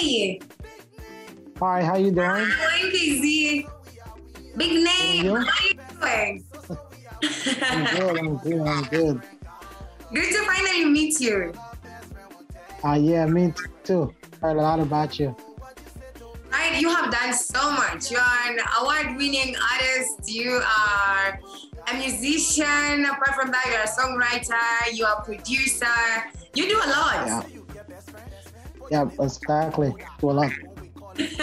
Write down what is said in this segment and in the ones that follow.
Hi. Hi, how you doing? I'm Daisy. Big name. How you doing? I'm good, I'm good, I'm good. Good to finally meet you. Uh, yeah, me too. Heard a lot about you. Right, you have done so much. You are an award-winning artist. You are a musician. Apart from that, you're a songwriter. You are a producer. You do a lot. Yeah. Yeah, exactly.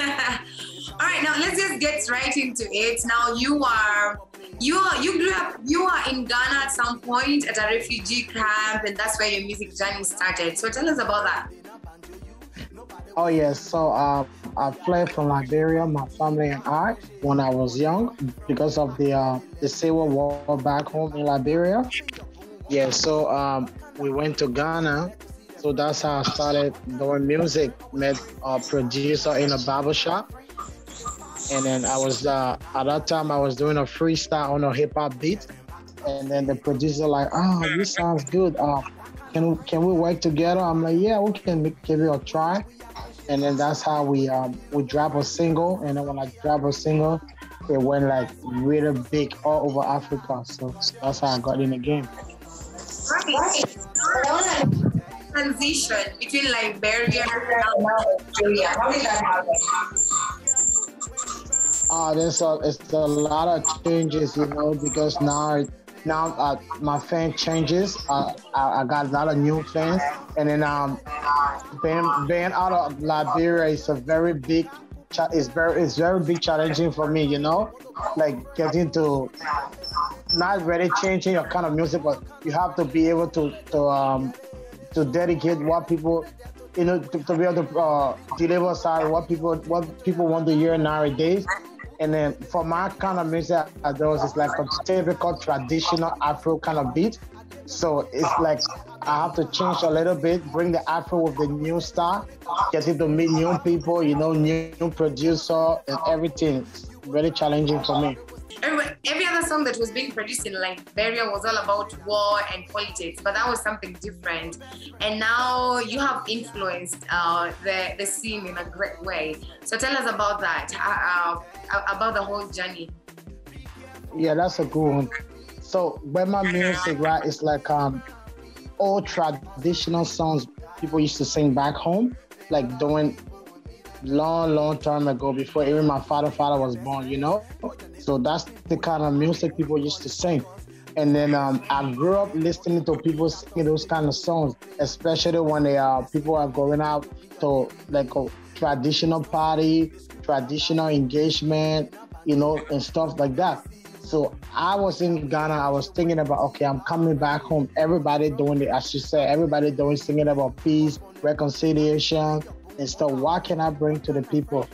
All right, now let's just get right into it. Now you are you are you grew up you are in Ghana at some point at a refugee camp, and that's where your music journey started. So tell us about that. Oh yes, so uh, I fled from Liberia, my family and I, when I was young, because of the uh, the civil war back home in Liberia. Yeah, so um, we went to Ghana. So that's how I started doing music. Met a producer in a barber shop, and then I was uh, at that time I was doing a freestyle on a hip hop beat, and then the producer like, oh, this sounds good. Uh, can can we work together? I'm like, yeah, we can give it a try and then that's how we um we drop a single and then when i drop a single it went like really big all over africa so that's how i got in the game Right. Transition between Liberia and Nigeria. How did that happen? uh there's a it's a lot of changes you know because now now uh, my fan changes uh, I, I got a lot of new fans and then um being being out of liberia is a very big it's very it's very big challenging for me you know like getting to not really changing your kind of music, but you have to be able to to um to dedicate what people you know to, to be able to uh, deliver sorry what people what people want to hear nowadays. And then for my kind of music, I do is like a typical traditional Afro kind of beat. So it's like I have to change a little bit, bring the Afro with the new style, getting to meet new people, you know, new, new producer and everything. It's very challenging for me. Every, other song that was being produced in Liberia was all about war and politics, but that was something different. And now you have influenced uh, the, the scene in a great way. So tell us about that, uh, uh, about the whole journey. Yeah, that's a good one. So when my music, right, it's like um old traditional songs people used to sing back home, like doing long, long time ago before even my father father was born, you know? So that's the kind of music people used to sing. And then um, I grew up listening to people singing those kind of songs, especially when they are people are going out to like a traditional party, traditional engagement, you know, and stuff like that. So I was in Ghana. I was thinking about, okay, I'm coming back home. Everybody doing it, as you said, everybody doing singing about peace, reconciliation, and stuff. What can I bring to the people?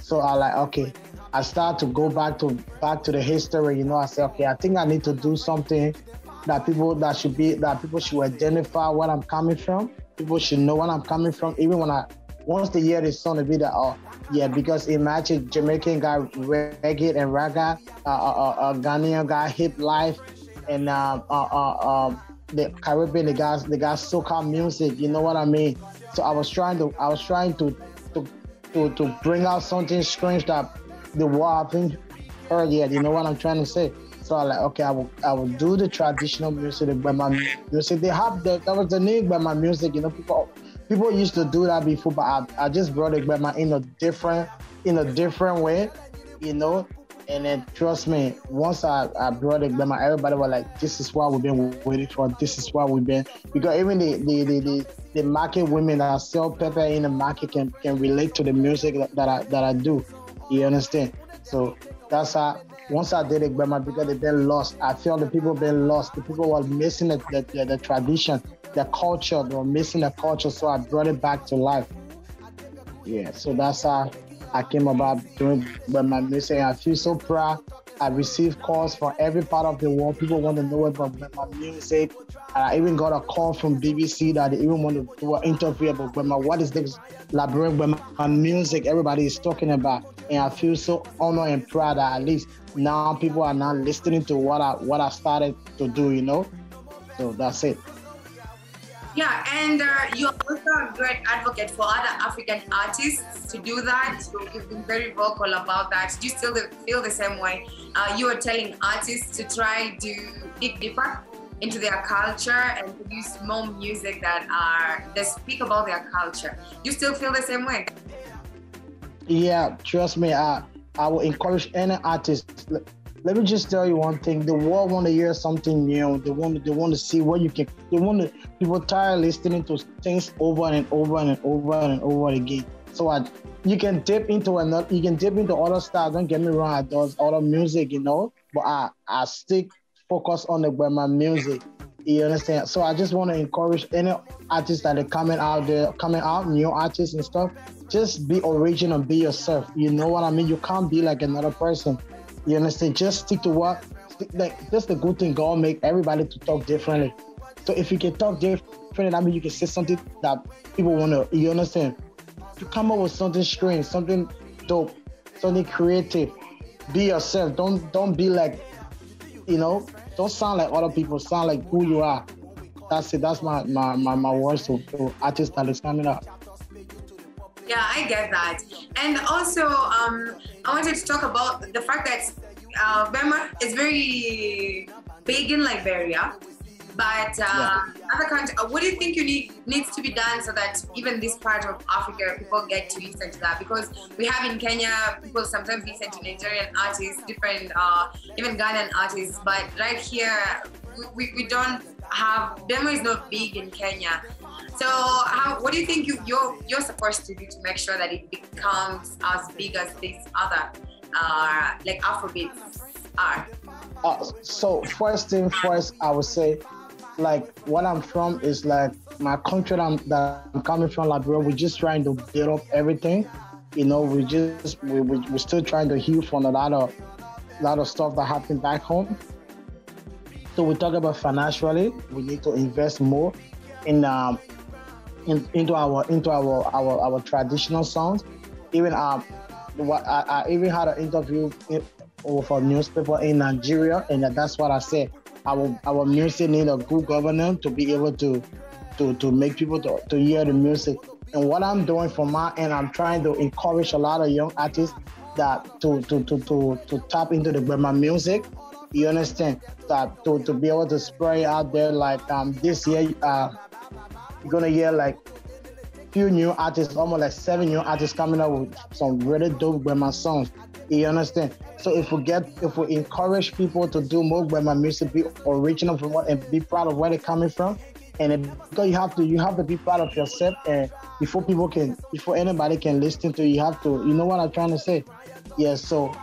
So I like, okay, I start to go back to back to the history. You know, I say, okay, I think I need to do something that people that should be that people should identify where I'm coming from. People should know where I'm coming from, even when I once they hear song, to be that, oh, yeah, because imagine Jamaican guy reggae and raga, uh, uh, uh, Ghanaian guy hip life, and uh, uh, uh, um, the Caribbean, the guys, the guys soca music. You know what I mean? So I was trying to, I was trying to, to, to, to bring out something strange that the haven't heard. You know what I'm trying to say? So I like, okay, I will, I will do the traditional music, but my music, they have the, that was the name, but my music, you know, people people used to do that before, but I, I just brought it back my in a different in a different way, you know. And then trust me, once I, I brought it back, my everybody was like, "This is what we've been waiting for. This is what we've been." Because even the the the, the, the market women that sell pepper in the market can can relate to the music that I that I do. You understand? So that's how. Once I did it, Grandma, because they've been lost. I feel the people been lost. The people were missing the, the, the, the tradition the culture, they were missing the culture, so I brought it back to life. Yeah, so that's how I came about doing my music. I feel so proud. I received calls from every part of the world. People want to know about my music. And I even got a call from BBC that they even want to do an interview about my what is this with my music everybody is talking about. And I feel so honored and proud that at least now people are now listening to what I what I started to do, you know. So that's it. Yeah, and uh, you're also a great advocate for other African artists to do that. You've been very vocal about that. Do you still feel the same way? Uh, you are telling artists to try to dig deeper into their culture and produce more music that are that speak about their culture. You still feel the same way? Yeah, trust me. I I will encourage any artist. Let me just tell you one thing: the world want to hear something new. They want they want to see what you can. They want to people tired listening to things over and over and over and over again. So I, you can dip into another. You can dip into other styles. Don't get me wrong. I does other music, you know, but I I stick focus on the Gbema music. You understand? So I just want to encourage any artists that are coming out there, coming out, new artists and stuff. Just be original, be yourself. You know what I mean? You can't be like another person. You understand? Just stick to what. Stick, like that's the good thing. God make everybody to talk differently. So if you can talk differently, that means you can say something that people want to. You understand? To come up with something strange, something dope, something creative. Be yourself. Don't don't be like you know, don't sound like other people. Sound like who you are. That's it. That's my my my, my words to, to artists that is coming up. Yeah, I get that. And also, um, I wanted to talk about the fact that uh, Gbema is very big in Liberia. But uh, yeah. other countries, uh, what do you think you need needs to be done so that even this part of Africa people get to listen to that? Because we have in Kenya people sometimes listen to Nigerian artists, different uh, even Ghanaian artists, but right here we, we don't have demo is not big in Kenya. So how what do you think you, you're you're supposed to do to make sure that it becomes as big as these other uh, like Afrobeats are? Uh, so first thing first, I would say like what I'm from is like my country that I'm, that I'm coming from, Liberia. We're just trying to build up everything. You know, we just we, we we're still trying to heal from a lot of lot of stuff that happened back home. So we talk about financially, we need to invest more in um in, into our into our our our traditional songs. Even um, I, I even had an interview with a newspaper in Nigeria, and that's what I said our our music need a good governor to be able to to to make people to, to hear the music. And what I'm doing for my end, I'm trying to encourage a lot of young artists that to to to to, to tap into the Gbema music. You understand that to, to be able to spray out there like um this year uh you're gonna hear like few new artists, almost like seven new artists coming up with some really dope Gbema songs. You understand? So if we get, if we encourage people to do more Gbema music, be original from what, and be proud of where they're coming from, and it, because you have to, you have to be proud of yourself, and before people can, before anybody can listen to you, you have to, you know what I'm trying to say? Yeah. So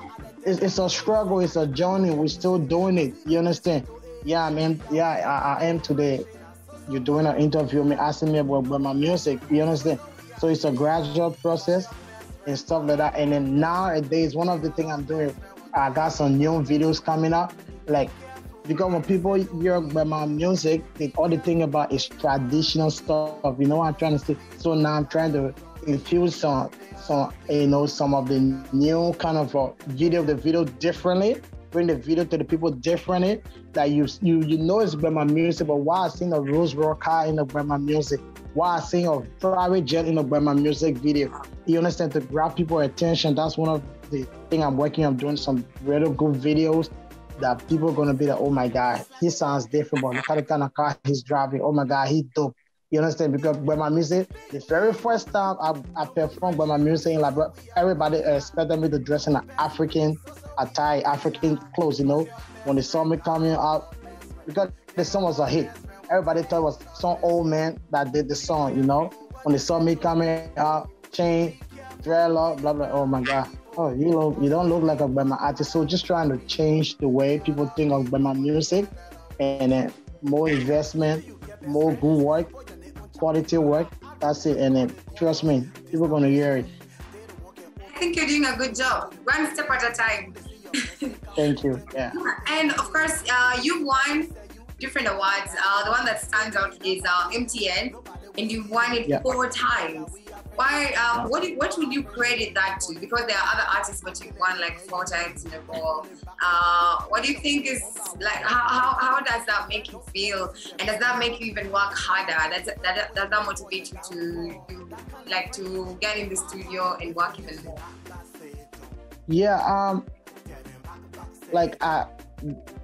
it's, it's a struggle, it's a journey. We're still doing it. You understand? Yeah, I mean, yeah, I, I am today. You're doing an interview, me asking me about, about my music. You understand? So it's a gradual process and stuff like that. And then nowadays, one of the things I'm doing, I got some new videos coming up. Like, because when people hear my music, they all they think about is traditional stuff. You know what I'm trying to say? So now I'm trying to infuse some, some, you know, some of the new kind of uh, video, the video differently bring the video to the people differently. That you you you know it's Gbema music, but why I sing a Rolls Royce car in the Burma music? Why I sing a private jet in the Gbema music video? You understand to grab people attention. That's one of the thing I'm working on doing some really good videos that people are gonna be like, oh my god, he sounds different, but look at the kind of car he's driving. Oh my god, he dope. You understand? Because Gbema music, the very first time I, I performed my music in like everybody expected me to dress in an African attire, African clothes, you know. When they saw me coming out, because the song was a hit. Everybody thought it was some old man that did the song, you know. When they saw me coming out, chain, dreadlock, blah blah. Oh my God. Oh, you look, you don't look like a Gbema artist. So just trying to change the way people think of Gbema music, and then more investment, more good work, quality work. That's it. And then trust me, people are gonna hear it. I think you're doing a good job. One step at a time. Thank you. Yeah. And of course, uh, you won different awards. Uh, the one that stands out is uh, MTN, and you won it yeah. four times. why? Um, what do, what would you credit that to? Because there are other artists, but you've won like four times in a row. Uh, what do you think is like? How, how, how does that make you feel? And does that make you even work harder? Does that, that, does that motivate you to, to like to get in the studio and work even more? Yeah. Um. Like I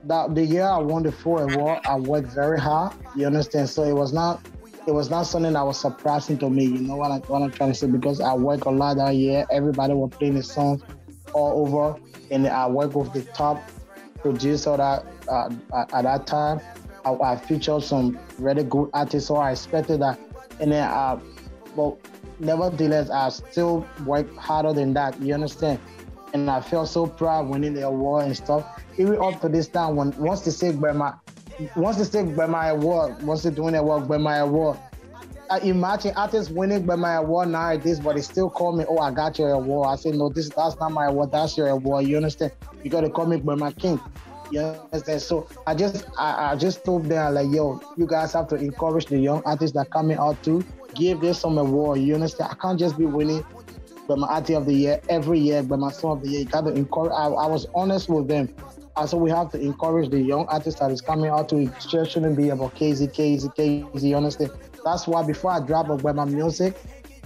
that the year I won the four award, I worked very hard. You understand? So it was not it was not something that was surprising to me. You know what, I, what I'm trying to say? Because I work a lot that year. Everybody was playing the songs all over, and I work with the top producer that uh, at, that time. I, I, featured some really good artists, so I expected that. And then, uh, but nevertheless, I still work harder than that. You understand? And I felt so proud winning the award and stuff. Even up to this time, when once they say by my once they say by my award, once they doing work by my award, I imagine artists winning by my award nowadays, but they still call me, oh, I got your award. I say, no, this that's not my award, that's your award. You understand? You gotta call me by my king. You understand? So I just I, I just told them like, yo, you guys have to encourage the young artists that coming out to Give them some award. You understand? I can't just be winning by my artist of the year every year, by my song of the year. You gotta encourage. I, I was honest with them. Also, we have to encourage the young artists that is coming out to it just shouldn't be about Kzee, Kzee, Kzee, Honestly. That's why before I drop up my music,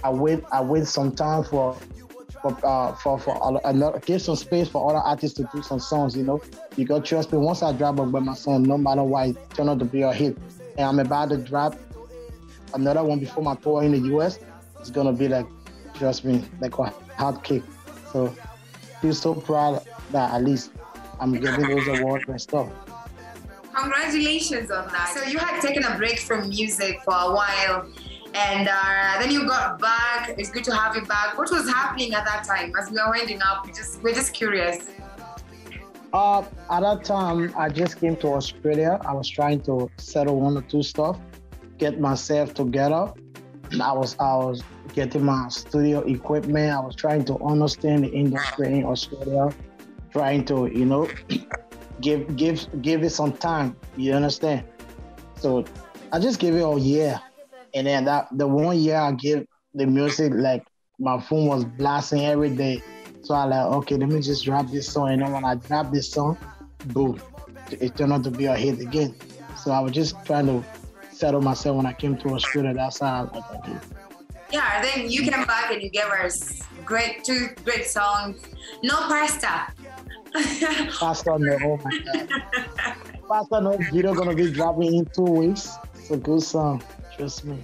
I wait I wait some time for for uh, for for another give some space for other artists to do some songs, you know. Because trust me, once I drop up my song, no matter what, it turn out to be a hit. And I'm about to drop another one before my tour in the US. It's gonna be like, trust me, like a hot kick. So feel so proud that at least I'm getting those awards and stuff. Congratulations on that. So you had taken a break from music for a while and uh, then you got back. It's good to have you back. What was happening at that time as we were winding up? We just we're just curious. Uh, at that time, I just came to Australia. I was trying to settle one or two stuff, get myself together. And I was I was getting my studio equipment. I was trying to understand the industry in Australia trying to, you know, give give give it some time. You understand? So I just gave it a year, and then that the one year I gave the music like my phone was blasting every day. So I like okay, let me just drop this song, and then when I drop this song, boom, it turned out to be a hit again. So I was just trying to settle myself when I came to Australia. That's how I like it. Yeah, then you came back and you gave us great two great songs. No pasta. Pastor No, oh my God. Pastor No video gonna be dropping in two weeks. It's a good song, trust me.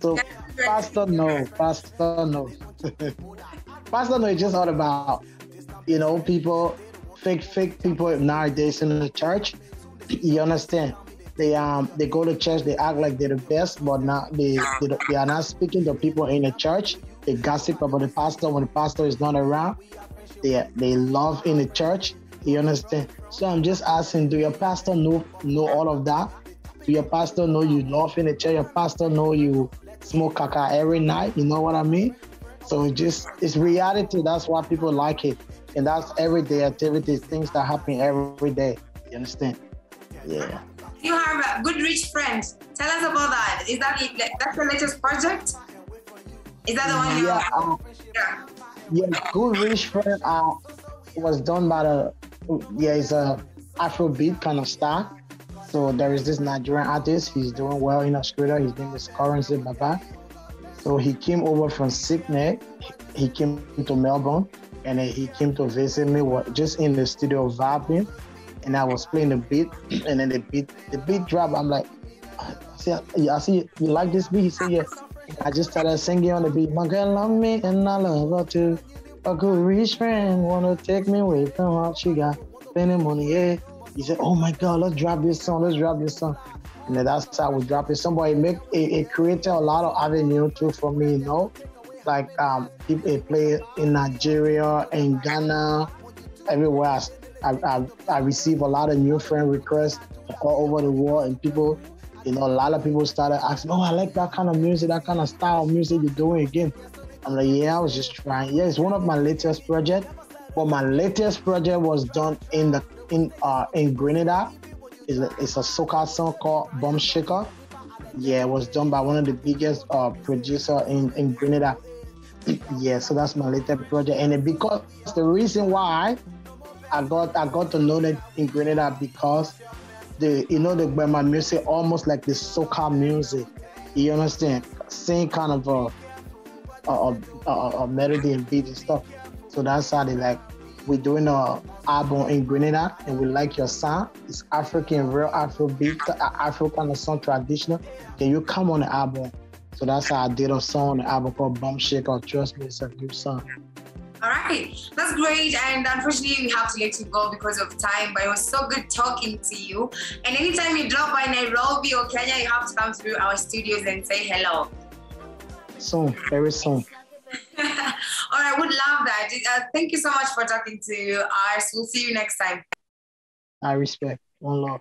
So Pastor No, Pastor No. Pastor No is just all about, you know, people, fake fake people nowadays in the church. You understand? They um they go to church, they act like they're the best, but not they they, they are not speaking to people in the church. They gossip about the pastor when the pastor is not around they they love in the church. You understand? So I'm just asking, do your pastor know know all of that? Do your pastor know you love in the church? Your pastor know you smoke caca every night? You know what I mean? So it just it's reality. That's why people like it, and that's everyday activities, things that happen every day. You understand? Yeah. You have a good rich friend. Tell us about that. Is that that's your latest project? Is that the one you? Yeah. Um, yeah. Yeah, Good Rich Friend uh, was done by the yeah, it's a Afrobeat kind of style. So there is this Nigerian artist. He's doing well in Australia. His name is Currency Baba. So he came over from Sydney. He came to Melbourne, and he came to visit me. Just in the studio vibing, and I was playing the beat, and then the beat, the beat drop. I'm like, I see, I see, you like this beat? He said yes. I just started singing on the beat. My girl love me and I love her too. A good rich friend wanna take me away from what she got. Spending money, yeah. He said, "Oh my God, let's drop this song. Let's drop this song." And then that's how we drop it. Somebody make it, it created a lot of avenue too for me, you know. Like um, people play in Nigeria, in Ghana, everywhere. I, I, I receive a lot of new friend requests all over the world, and people you know, a lot of people started asking, "Oh, I like that kind of music, that kind of style of music you're doing again." I'm like, "Yeah, I was just trying." Yeah, it's one of my latest projects, but my latest project was done in the in uh in Grenada. It's a, it's a soca song called Bomb Shaker. Yeah, it was done by one of the biggest uh producer in in Grenada. yeah, so that's my latest project, and because the reason why I got I got to know that in Grenada because the you know the my music almost like the soca music. You understand? Same kind of a a, a, a melody and beat and stuff. So that's how they like we're doing a album in Grenada and we like your sound. It's African, real Afro beat, uh, Afro kind of song, traditional. Can you come on the album? So that's how I did a song on the album called Bum Shake or Trust Me, it's a new song. All right, that's great. And unfortunately, we have to let you go because of time, but it was so good talking to you. And anytime you drop by Nairobi or Kenya, you have to come through our studios and say hello. Soon, very soon. All right, would love that. Uh, thank you so much for talking to us. We'll see you next time. I respect. One love.